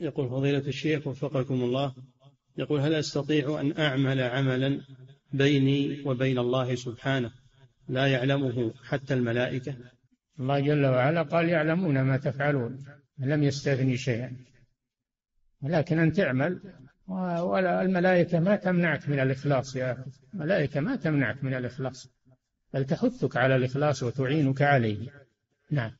يقول فضيلة الشيخ وفقكم الله يقول هل أستطيع أن أعمل عملا بيني وبين الله سبحانه؟ لا يعلمه حتى الملائكة. الله جل وعلا قال يعلمون ما تفعلون لم يستثني شيئا. ولكن أن تعمل ولا الملائكة ما تمنعك من الإخلاص يا أخي. الملائكة ما تمنعك من الإخلاص بل تحثك على الإخلاص وتعينك عليه. نعم.